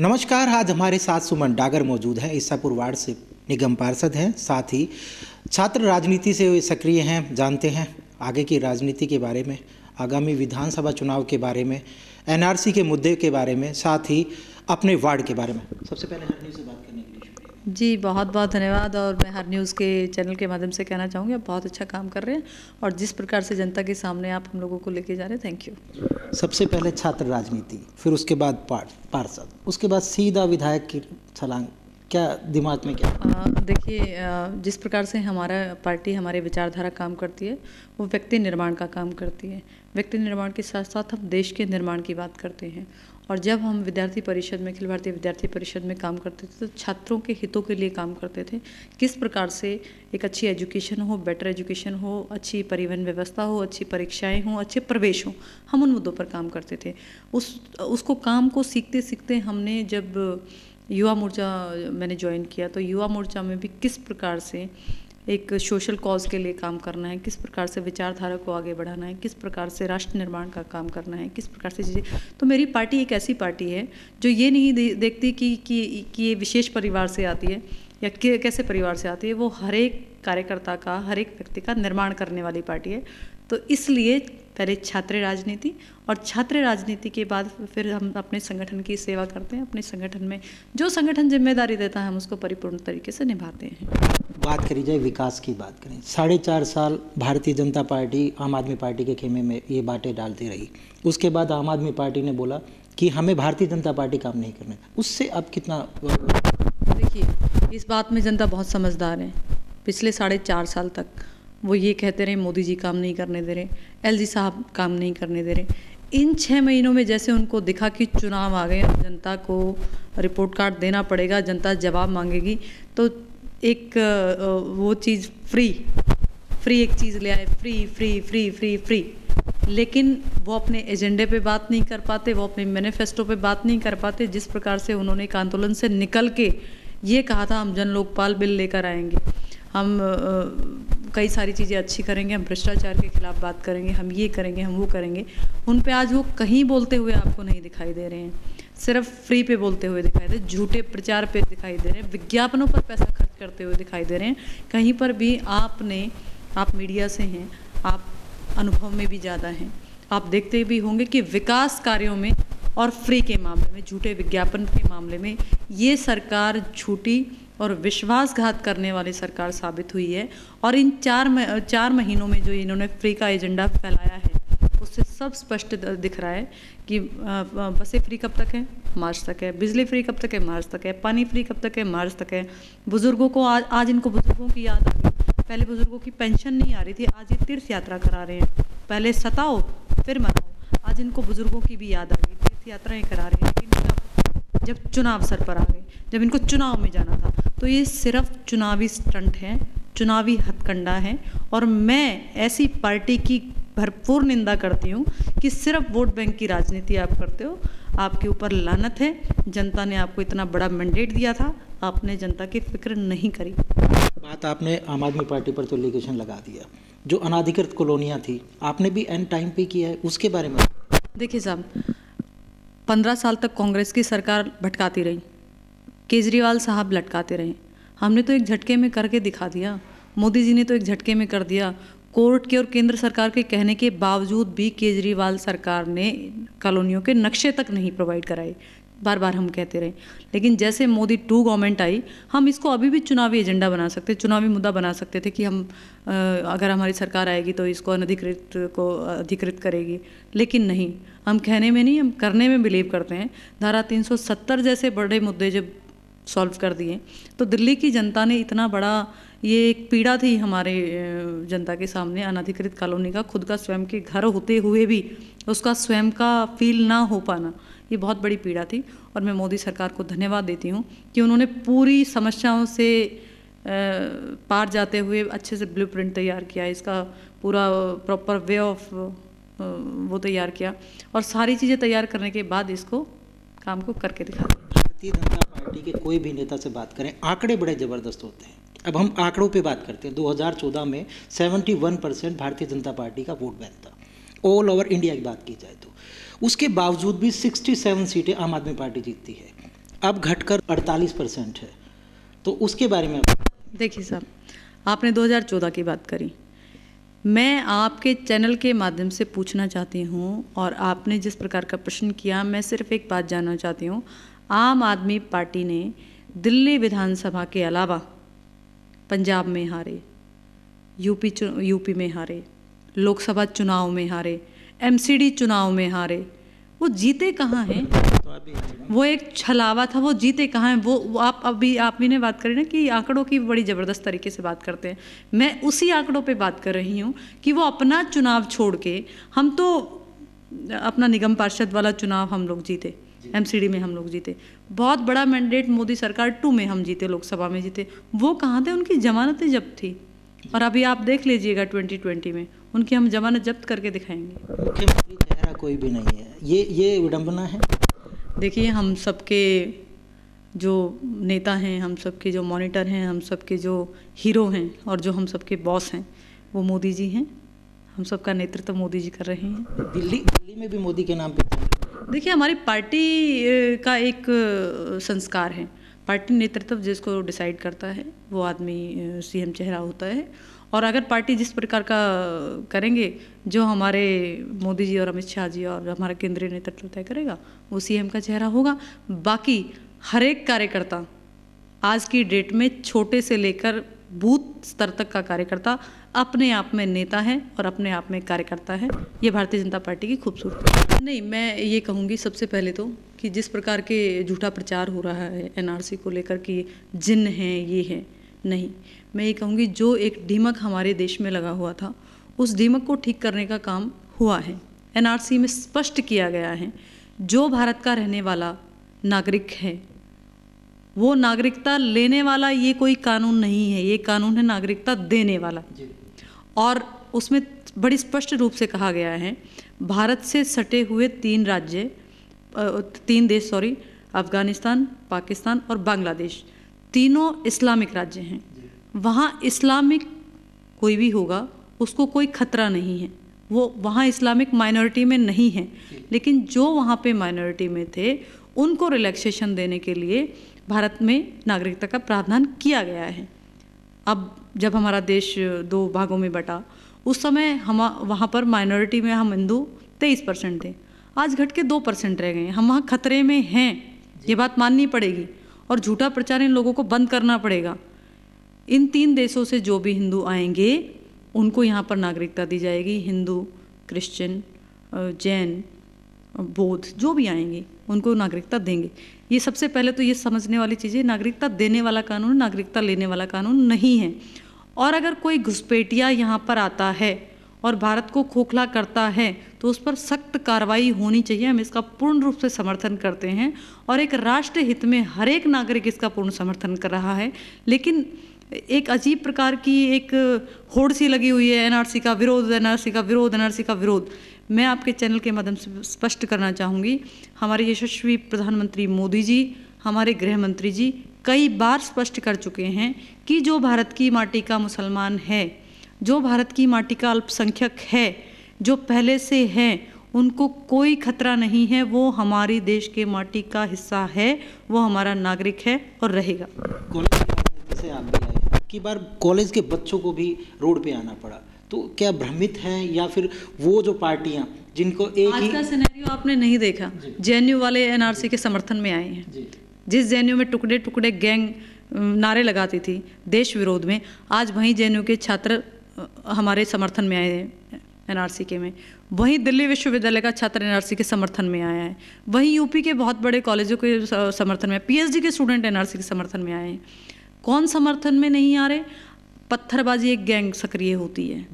नमस्कार, आज हमारे साथ सुमन डागर मौजूद हैं, ईसापुर वार्ड से निगम पार्षद हैं, साथ ही छात्र राजनीति से सक्रिय हैं, जानते हैं, आगे की राजनीति के बारे में, आगामी विधानसभा चुनाव के बारे में, एनआरसी के मुद्दे के बारे में, साथ ही अपने वार्ड के बारे में। सबसे पहले हर न्यूज़ से बात करने के लिए शुक्रिया जी बहुत बहुत धन्यवाद और मैं हर न्यूज़ के चैनल के माध्यम से कहना चाहूँगी आप बहुत अच्छा काम कर रहे हैं और जिस प्रकार से जनता के सामने आप हम लोगों को लेके जा रहे हैं थैंक यू सबसे पहले छात्र राजनीति फिर उसके बाद पार्षद उसके बाद सीधा विधायक की छलांग क्या दिमाग में क्या? देखिए जिस प्रकार से हमारा पार्टी हमारे विचारधारा काम करती है वो व्यक्ति निर्माण का काम करती है। व्यक्ति निर्माण के साथ साथ हम देश के निर्माण की बात करते हैं। और जब हम विद्यार्थी परिषद में, अखिल भारतीय विद्यार्थी परिषद में काम करते थे तो छात्रों के हितों के लिए काम करते थे। किस प्रकार से एक अच्छी एजुकेशन हो, बेटर एजुकेशन हो, अच्छी परिवहन व्यवस्था हो, अच्छी परीक्षाएँ हों, अच्छे प्रवेश हों, हम उन मुद्दों पर काम करते थे। उस, उसको काम को सीखते सीखते हमने जब युवा मोर्चा मैंने ज्वाइन किया तो युवा मोर्चा में भी किस प्रकार से एक सोशल कॉज के लिए काम करना है किस प्रकार से विचारधारा को आगे बढ़ाना है किस प्रकार से राष्ट्र निर्माण का काम करना है किस प्रकार से चीज़ें तो मेरी पार्टी एक ऐसी पार्टी है जो ये नहीं दे, देखती कि कि कि ये विशेष परिवार से आती है या कैसे परिवार से आती है वो हर एक कार्यकर्ता का हर एक व्यक्ति का निर्माण करने वाली पार्टी है। तो इसलिए पहले छात्र राजनीति और छात्र राजनीति के बाद फिर हम अपने संगठन की सेवा करते हैं अपने संगठन में जो संगठन ज़िम्मेदारी देता है हम उसको परिपूर्ण तरीके से निभाते हैं। बात करी जाए विकास की बात करें साढ़े चार साल भारतीय जनता पार्टी आम आदमी पार्टी के खेमे में ये बातें डालती रही। उसके बाद आम आदमी पार्टी ने बोला कि हमें भारतीय जनता पार्टी काम नहीं करना उससे अब कितना देखिए इस बात में जनता बहुत समझदार है। पिछले साढ़े चार साल तक वो ये कहते रहे, मोदी जी काम नहीं करने दे रहे एल साहब काम नहीं करने दे रहे। इन छः महीनों में जैसे उनको दिखा कि चुनाव आ गए जनता को रिपोर्ट कार्ड देना पड़ेगा, जनता जवाब मांगेगी तो एक वो चीज़ फ्री फ्री एक चीज़ ले आए, free free free free free. लेकिन वो अपने एजेंडे पे बात नहीं कर पाते, वो अपने मैनिफेस्टो पे बात नहीं कर पाते, जिस प्रकार से उन्होंने एक आंदोलन से निकल के ये कहा था, हम जन लोकपाल बिल लेकर आएँगे। हम कई सारी चीज़ें अच्छी करेंगे, हम भ्रष्टाचार के खिलाफ बात करेंगे, हम ये करेंगे, हम वो करेंगे। उन पे आज वो कहीं बोलते हुए आपको नहीं दिखाई दे रहे हैं। सिर्फ़ फ्री पे बोलते हुए दिखाई दे झूठे प्रचार पे दिखाई दे रहे हैं, विज्ञापनों पर पैसा खर्च करते हुए दिखाई दे रहे हैं। कहीं पर भी आपने, आप मीडिया से हैं, आप अनुभव में भी ज़्यादा हैं। आप देखते भी होंगे कि विकास कार्यों में और फ्री के मामले में, झूठे विज्ञापन के मामले में ये सरकार झूठी और विश्वासघात करने वाली सरकार साबित हुई है। और इन चार चार महीनों में जो इन्होंने फ्री का एजेंडा फैलाया है, उससे सब स्पष्ट दिख रहा है कि बसें फ्री कब तक है? मार्च तक है। बिजली फ्री कब तक है? मार्च तक है। पानी फ्री कब तक है? मार्च तक है। बुज़ुर्गों को आज आज इनको बुज़ुर्गों की याद आ गई पहले बुज़ुर्गों की पेंशन नहीं आ रही थी, आज ये तीर्थ यात्रा करा रहे हैं। पहले सताओ, फिर मनाओ। आज इनको बुज़ुर्गों की भी याद आ गई तीर्थ यात्राएँ करा रहे हैं। जब चुनाव सर पर आ गए, जब इनको चुनाव में जाना था तो ये सिर्फ़ चुनावी स्टंट है चुनावी हथकंडा है और मैं ऐसी पार्टी की भरपूर निंदा करती हूँ कि सिर्फ़ वोट बैंक की राजनीति आप करते हो आपके ऊपर लानत है जनता ने आपको इतना बड़ा मैंडेट दिया था आपने जनता की फ़िक्र नहीं करी। बात आपने आम आदमी पार्टी पर तो लिगेशन लगा दिया जो अनाधिकृत कॉलोनियाँ थी आपने भी एंड टाइम पे किया है उसके बारे में। देखिए साहब पंद्रह साल तक कांग्रेस की सरकार भटकाती रही केजरीवाल साहब लटकाते रहे। हमने तो एक झटके में करके दिखा दिया। मोदी जी ने तो एक झटके में कर दिया। कोर्ट के और केंद्र सरकार के कहने के बावजूद भी केजरीवाल सरकार ने कॉलोनियों के नक्शे तक नहीं प्रोवाइड कराए। बार बार हम कहते रहे। लेकिन जैसे मोदी टू गवर्नमेंट आई, हम इसको अभी भी चुनावी एजेंडा बना सकते, चुनावी मुद्दा बना सकते थे कि हम अगर हमारी सरकार आएगी तो इसको अनधिकृत को अधिकृत करेगी। लेकिन नहीं। हम कहने में नहीं, हम करने में बिलीव करते हैं। धारा 370 जैसे बड़े मुद्दे जब सॉल्व कर दिए। तो दिल्ली की जनता ने इतना बड़ा, ये एक पीड़ा थी हमारे जनता के सामने, अनधिकृत कॉलोनी का, खुद का स्वयं के घर होते हुए भी, उसका स्वयं का फील ना हो पाना, ये बहुत बड़ी पीड़ा थी। और मैं मोदी सरकार को धन्यवाद देती हूँ कि उन्होंने पूरी समस्याओं से पार जाते हुए अच्छे से ब्लूप्रिंट तैयार किया, इसका पूरा प्रॉपर वे ऑफ़ वो तैयार किया। और सारी चीज़ें तैयार करने के बाद इसको काम को करके दिखा। भारतीय जनता पार्टी के कोई भी नेता से बात करें, आंकड़े बड़े ज़बरदस्त होते हैं। अब हम आंकड़ों पे बात करते हैं। 2014 में 71 परसेंट भारतीय जनता पार्टी का वोट बैंक था। ऑल ओवर इंडिया की बात की जाए तो। उसके बावजूद भी 67 सीटें आम आदमी पार्टी जीतती है। अब घटकर 48 परसेंट है। तो उसके बारे में देखिए साहब, आपने 2014 की बात करी। मैं आपके चैनल के माध्यम से पूछना चाहती हूँ और आपने जिस प्रकार का प्रश्न किया, मैं सिर्फ़ एक बात जानना चाहती हूँ। आम आदमी पार्टी ने दिल्ली विधानसभा के अलावा पंजाब में हारे यूपी यूपी में हारे लोकसभा चुनाव में हारे एमसीडी चुनाव में हारे वो जीते कहाँ हैं? वो एक छलावा था वो जीते कहाँ हैं? वो, वो आप अभी आप भी ने बात करी ना कि आंकड़ों की बड़ी ज़बरदस्त तरीके से बात करते हैं। मैं उसी आंकड़ों पे बात कर रही हूँ कि वो अपना चुनाव छोड़ के हम तो अपना निगम पार्षद वाला चुनाव हम लोग जीते। एमसीडी में हम लोग जीते। बहुत बड़ा मैंडेट मोदी सरकार टू में हम जीते लोकसभा में जीते। वो कहाँ थे? उनकी जमानतें जब थी। और अभी आप देख लीजिएगा 2020 में उनकी हम जमानत जब्त करके दिखाएँगे। मुख्यमंत्री चेहरा कोई भी नहीं है। ये ये विडम्बना है? देखिए हम सबके जो नेता हैं हम सबके जो मॉनिटर हैं हम सबके जो हीरो हैं और जो हम सबके बॉस हैं वो मोदी जी हैं। हम सबका नेतृत्व मोदी जी कर रहे हैं। दिल्ली दिल्ली में भी मोदी के नाम पे देखिए, हमारी पार्टी का एक संस्कार है। पार्टी नेतृत्व जिसको डिसाइड करता है, वो आदमी सीएम चेहरा होता है। और अगर पार्टी जिस प्रकार का करेंगे, जो हमारे मोदी जी और अमित शाह जी और हमारा केंद्रीय नेतृत्व तय करेगा, वो सीएम का चेहरा होगा। बाकी हर एक कार्यकर्ता आज की डेट में छोटे से लेकर बूथ स्तर तक का कार्यकर्ता अपने आप में नेता है और अपने आप में कार्यकर्ता है। ये भारतीय जनता पार्टी की खूबसूरती नहीं, मैं ये कहूँगी सबसे पहले तो कि जिस प्रकार के झूठा प्रचार हो रहा है एनआरसी को लेकर कि जिन हैं, ये हैं, नहीं। मैं ये कहूँगी जो एक ढीमक हमारे देश में लगा हुआ था, उस ढीमक को ठीक करने का काम हुआ है। एनआरसी में स्पष्ट किया गया है, जो भारत का रहने वाला नागरिक है वो नागरिकता लेने वाला ये कोई कानून नहीं है ये कानून है नागरिकता देने वाला। और उसमें बड़ी स्पष्ट रूप से कहा गया है भारत से सटे हुए तीन राज्य तीन देश सॉरी अफ़गानिस्तान पाकिस्तान और बांग्लादेश तीनों इस्लामिक राज्य हैं। वहाँ इस्लामिक कोई भी होगा उसको कोई खतरा नहीं है। वो वहाँ इस्लामिक माइनॉरिटी में नहीं है। लेकिन जो वहाँ पे माइनॉरिटी में थे उनको रिलैक्सेशन देने के लिए भारत में नागरिकता का प्रावधान किया गया है। अब जब हमारा देश दो भागों में बटा उस समय हम वहाँ पर माइनॉरिटी में हम हिंदू तेईस परसेंट थे। आज घट के दो परसेंट रह गए हम वहाँ खतरे में हैं। ये बात माननी पड़ेगी। और झूठा प्रचार इन लोगों को बंद करना पड़ेगा। इन तीन देशों से जो भी हिंदू आएँगे उनको यहाँ पर नागरिकता दी जाएगी। हिंदू क्रिश्चियन जैन बौद्ध जो भी आएँगे, उनको नागरिकता देंगे। ये सबसे पहले तो ये समझने वाली चीज़ है, नागरिकता देने वाला कानून, नागरिकता लेने वाला कानून नहीं है। और अगर कोई घुसपैठिया यहाँ पर आता है और भारत को खोखला करता है तो उस पर सख्त कार्रवाई होनी चाहिए। हम इसका पूर्ण रूप से समर्थन करते हैं और एक राष्ट्र हित में हर एक नागरिक इसका पूर्ण समर्थन कर रहा है। लेकिन एक अजीब प्रकार की एक होड़ सी लगी हुई है, एनआरसी का विरोध, एनआरसी का विरोध, एनआरसी का विरोध। मैं आपके चैनल के माध्यम से स्पष्ट करना चाहूँगी हमारे यशस्वी प्रधानमंत्री मोदी जी हमारे गृह मंत्री जी कई बार स्पष्ट कर चुके हैं कि जो भारत की माटी का मुसलमान है जो भारत की माटी का अल्पसंख्यक है जो पहले से हैं उनको कोई खतरा नहीं है वो हमारी देश के माटी का हिस्सा है वो हमारा नागरिक है और रहेगा कॉलेज से आप कि बार कॉलेज के बच्चों को भी रोड पे आना पड़ा तो क्या भ्रमित है या फिर वो जो पार्टियाँ जिनको एक आज का सिनेरियो आपने नहीं देखा। जेएनयू वाले एनआरसी के समर्थन में आए हैं। जिस जेएनयू में टुकड़े टुकड़े गैंग नारे लगाती थी देश विरोध में आज वहीं जेएनयू के छात्र हमारे समर्थन में आए हैं एनआरसी के में। वहीं दिल्ली विश्वविद्यालय का छात्र एनआरसी के समर्थन में आया है। वहीं यूपी के बहुत बड़े कॉलेजों के समर्थन में पीएचडी के स्टूडेंट एनआरसी के समर्थन में आए हैं। कौन समर्थन में नहीं आ रहे? पत्थरबाजी एक गैंग सक्रिय होती है।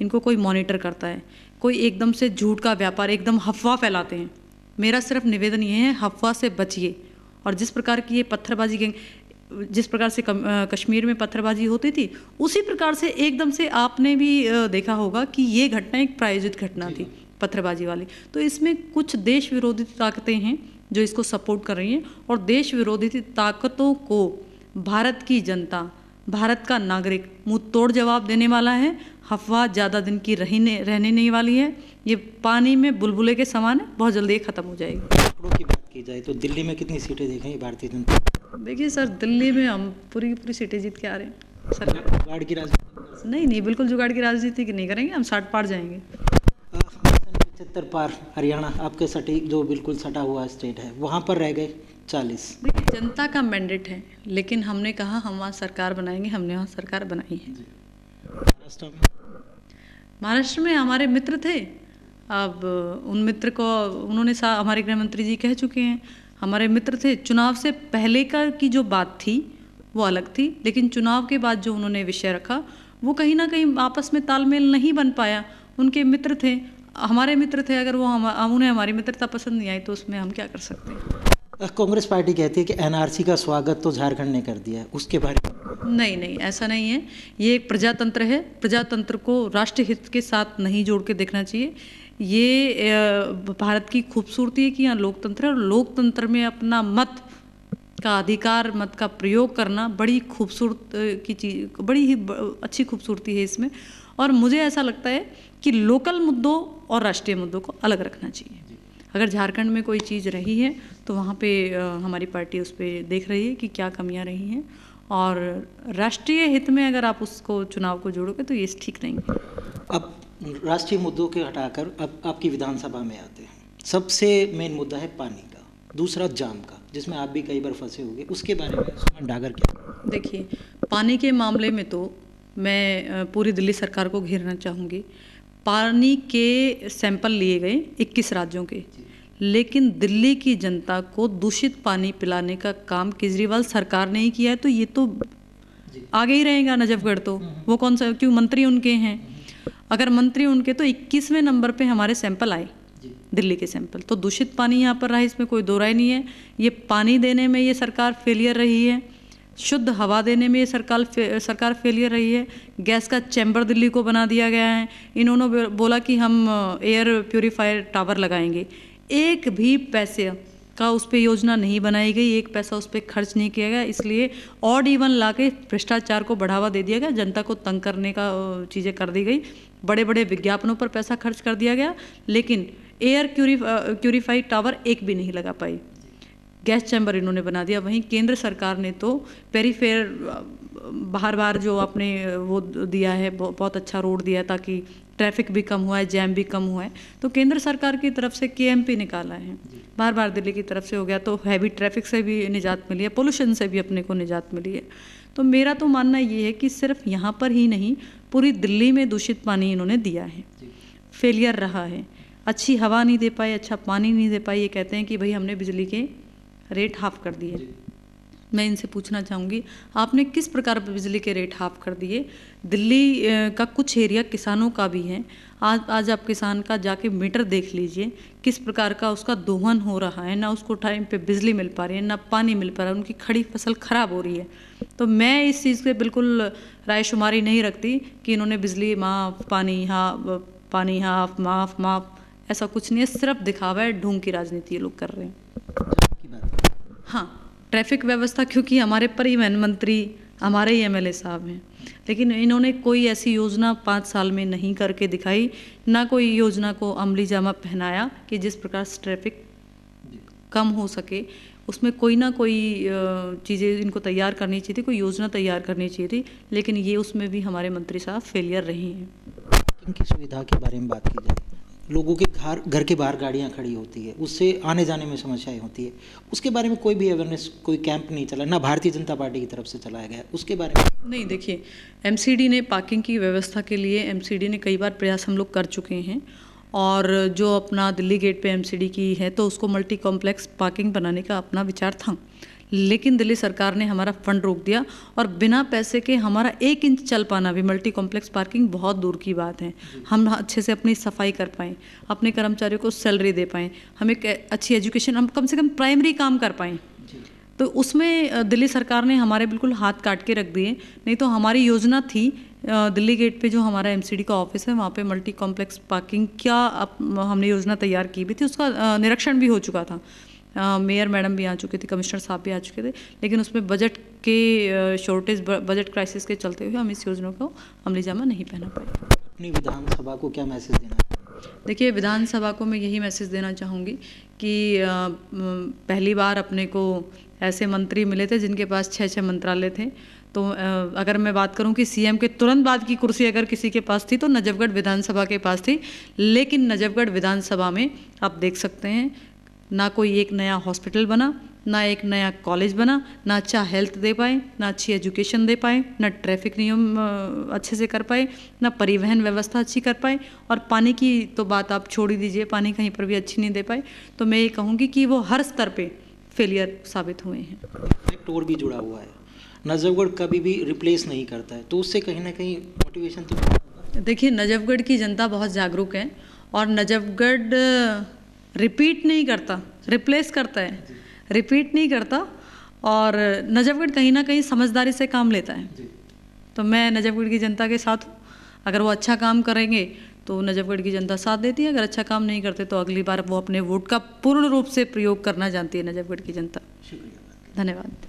इनको कोई मॉनिटर करता है। कोई एकदम से झूठ का व्यापार एकदम हफवा फैलाते हैं। मेरा सिर्फ़ निवेदन ये है हफवा से बचिए। और जिस प्रकार की ये पत्थरबाजी गैंग जिस प्रकार से कश्मीर में पत्थरबाजी होती थी उसी प्रकार से एकदम से आपने भी देखा होगा कि ये घटना एक प्रायोजित घटना थी पत्थरबाजी वाली। तो इसमें कुछ देश विरोधी ताकतें हैं जो इसको सपोर्ट कर रही हैं। और देश विरोधी ताकतों को भारत की जनता भारत का नागरिक मुँह तोड़ जवाब देने वाला है। अफवाह ज़्यादा दिन की रहने रहने नहीं वाली है। ये पानी में बुलबुले के समान है। बहुत जल्दी ख़त्म हो जाएगी। आंकड़ों की बात की जाए तो दिल्ली में कितनी सीटें देखेंगे भारतीय जनता? देखिए सर दिल्ली में हम पूरी की पूरी सीटें जीत के आ रहे हैं। सर जुगाड़ की राजनीति नहीं नहीं बिल्कुल जुगाड़ की राजनीति की नहीं करेंगे। हम साठ पार जाएँगे। पचहत्तर पार हरियाणा आपके सटीक जो बिल्कुल सटा हुआ स्टेट है वहाँ पर रह गए। चालीस। देखिए जनता का मैंडेट है लेकिन हमने कहा हम वहाँ सरकार बनाएँगे हमने वहाँ सरकार बनाई है। महाराष्ट्र में? महाराष्ट्र में हमारे मित्र थे। अब उन मित्र को उन्होंने सा हमारे गृह मंत्री जी कह चुके हैं। हमारे मित्र थे चुनाव से पहले का की जो बात थी वो अलग थी लेकिन चुनाव के बाद जो उन्होंने विषय रखा वो कहीं ना कहीं आपस में तालमेल नहीं बन पाया। उनके मित्र थे हमारे मित्र थे अगर वो हम उन्हें हमारी मित्रता पसंद नहीं आई तो उसमें हम क्या कर सकते हैं? कांग्रेस पार्टी कहती है कि एनआरसी का स्वागत तो झारखंड ने कर दिया है, उसके बारे में। नहीं नहीं, ऐसा नहीं है। ये एक प्रजातंत्र है। प्रजातंत्र को राष्ट्र हित के साथ नहीं जोड़ के देखना चाहिए। ये भारत की खूबसूरती है कि यहाँ लोकतंत्र है और लोकतंत्र में अपना मत का अधिकार, मत का प्रयोग करना बड़ी खूबसूरत की चीज़, बड़ी ही अच्छी खूबसूरती है इसमें। और मुझे ऐसा लगता है कि लोकल मुद्दों और राष्ट्रीय मुद्दों को अलग रखना चाहिए। अगर झारखंड में कोई चीज़ रही है तो वहाँ पे हमारी पार्टी उस पर देख रही है कि क्या कमियाँ रही हैं। और राष्ट्रीय हित में अगर आप उसको चुनाव को जोड़ोगे तो ये ठीक नहीं है। अब राष्ट्रीय मुद्दों के हटाकर अब आपकी विधानसभा में आते हैं। सबसे मेन मुद्दा है पानी का दूसरा जाम का जिसमें आप भी कई बार फंसे होंगे। उसके बारे में सुमन डागर क्या? देखिए पानी के मामले में तो मैं पूरी दिल्ली सरकार को घेरना चाहूँगी। पानी के सैंपल लिए गए 21 राज्यों के। लेकिन दिल्ली की जनता को दूषित पानी पिलाने का काम केजरीवाल सरकार ने ही किया है तो ये तो आगे ही रहेगा नजफगढ़ तो। वो कौन सा, क्यों मंत्री उनके हैं? अगर मंत्री उनके तो 21वें नंबर पे हमारे सैंपल आए, दिल्ली के सैंपल। तो दूषित पानी यहाँ पर रहा इसमें कोई दो राय नहीं है। ये पानी देने में ये सरकार फेलियर रही है। शुद्ध हवा देने में सरकार फे, सरकार फेलियर रही है। गैस का चैम्बर दिल्ली को बना दिया गया है। इन्होंने बोला कि हम एयर प्योरीफायर टावर लगाएँगे। एक भी पैसे का उस पर योजना नहीं बनाई गई। एक पैसा उस पर खर्च नहीं किया गया। इसलिए ऑड इवन ला के भ्रष्टाचार को बढ़ावा दे दिया गया। जनता को तंग करने का चीज़ें कर दी गई। बड़े बड़े विज्ञापनों पर पैसा खर्च कर दिया गया। लेकिन एयर क्यूरी क्यूरीफाई टावर एक भी नहीं लगा पाई। गैस चैम्बर इन्होंने बना दिया। वहीं केंद्र सरकार ने तो पेरीफेयर बाहर बाहर जो आपने वो दिया है बहुत अच्छा रोड दिया ताकि ट्रैफ़िक भी कम हुआ है जैम भी कम हुआ है। तो केंद्र सरकार की तरफ़ से के निकाला है। बार बार दिल्ली की तरफ़ से हो गया तो हैवी ट्रैफ़िक से भी निजात मिली है पोल्यूशन से भी अपने को निजात मिली है। तो मेरा तो मानना ये है कि सिर्फ़ यहाँ पर ही नहीं पूरी दिल्ली में दूषित पानी इन्होंने दिया है। फेलियर रहा है। अच्छी हवा नहीं दे पाई अच्छा पानी नहीं दे पाए ये कहते हैं कि भाई हमने बिजली के रेट हाफ़ कर दिए। मैं इनसे पूछना चाहूँगी, आपने किस प्रकार बिजली के रेट हाफ़ कर दिए? दिल्ली का कुछ एरिया किसानों का भी है। आज आज आप किसान का जाके मीटर देख लीजिए, किस प्रकार का उसका दोहन हो रहा है, ना उसको टाइम पे बिजली मिल पा रही है, ना पानी मिल पा रहा है, उनकी खड़ी फ़सल खराब हो रही है। तो मैं इस चीज़ पे बिल्कुल रायशुमारी नहीं रखती कि इन्होंने बिजली माफ़, पानी हाँ पानी हाफ़, माफ़ माफ़, ऐसा कुछ नहीं है, सिर्फ़ दिखावा है, ढोंग की राजनीति ये लोग कर रहे हैं। हाँ ट्रैफ़िक व्यवस्था क्योंकि हमारे परिवहन मंत्री हमारे ही एमएलए साहब हैं। लेकिन इन्होंने कोई ऐसी योजना पाँच साल में नहीं करके दिखाई ना कोई योजना को अमली जामा पहनाया कि जिस प्रकार से ट्रैफ़िक कम हो सके। उसमें कोई ना कोई चीज़ें इनको तैयार करनी चाहिए थी कोई योजना तैयार करनी चाहिए थी लेकिन ये उसमें भी हमारे मंत्री साहब फेलियर रहे हैं। इनकी सुविधा के बारे में बात की जाए? लोगों के घर घर के बाहर गाड़ियाँ खड़ी होती है। उससे आने जाने में समस्याएँ होती है। उसके बारे में कोई भी अवेयरनेस कोई कैंप नहीं चला। ना भारतीय जनता पार्टी की तरफ़ से चलाया गया। उसके बारे में नहीं, देखिए एमसीडी ने पार्किंग की व्यवस्था के लिए एमसीडी ने कई बार प्रयास हम लोग कर चुके हैं। और जो अपना दिल्ली गेट पे एमसीडी की है तो उसको मल्टी कॉम्प्लेक्स पार्किंग बनाने का अपना विचार था। लेकिन दिल्ली सरकार ने हमारा फंड रोक दिया और बिना पैसे के हमारा एक इंच चल पाना भी मल्टी कॉम्प्लेक्स पार्किंग बहुत दूर की बात है। हम अच्छे से अपनी सफ़ाई कर पाएँ अपने कर्मचारियों को सैलरी दे पाएँ हम एक अच्छी एजुकेशन हम कम से कम प्राइमरी काम कर पाएँ। तो उसमें दिल्ली सरकार ने हमारे बिल्कुल हाथ काट के रख दिए नहीं तो हमारी योजना थी दिल्ली गेट पे जो हमारा एमसीडी का ऑफ़िस है वहाँ पे मल्टी कॉम्प्लेक्स पार्किंग क्या हमने योजना तैयार की भी थी उसका निरीक्षण भी हो चुका था। मेयर मैडम भी आ चुके थे कमिश्नर साहब भी आ चुके थे लेकिन उसमें बजट के शॉर्टेज बजट क्राइसिस के चलते हुए हम इस योजना को अमली जामा नहीं पहना पाए। अपनी विधानसभा को क्या मैसेज देना देखिए विधानसभा को मैं यही मैसेज देना चाहूँगी कि पहली बार अपने को ऐसे मंत्री मिले थे जिनके पास छः छः मंत्रालय थे। तो अगर मैं बात करूँ कि सीएम के तुरंत बाद की कुर्सी अगर किसी के पास थी तो नजफगढ़ विधानसभा के पास थी लेकिन नजफगढ़ विधानसभा में आप देख सकते हैं ना कोई एक नया हॉस्पिटल बना ना एक नया कॉलेज बना ना अच्छा हेल्थ दे पाए ना अच्छी एजुकेशन दे पाए ना ट्रैफ़िक नियम अच्छे से कर पाए ना परिवहन व्यवस्था अच्छी कर पाए। और पानी की तो बात आप छोड़ ही दीजिए पानी कहीं पर भी अच्छी नहीं दे पाए। तो मैं ये कहूँगी कि वो हर स्तर पे फेलियर साबित हुए हैं। एक टूर भी जुड़ा हुआ है। नजफगढ़ कभी भी रिप्लेस नहीं करता है। तो उससे कहीं ना कहीं मोटिवेशन तो देखिए नजफगढ़ की जनता बहुत जागरूक है। और नजफगढ़ रिपीट नहीं करता रिप्लेस करता है। रिपीट नहीं करता और नजफगढ़ कहीं ना कहीं समझदारी से काम लेता है। तो मैं नजफगढ़ की जनता के साथ हूँ। अगर वो अच्छा काम करेंगे तो नजफगढ़ की जनता साथ देती है। अगर अच्छा काम नहीं करते तो अगली बार वो अपने वोट का पूर्ण रूप से प्रयोग करना जानती है नजफगढ़ की जनता। धन्यवाद।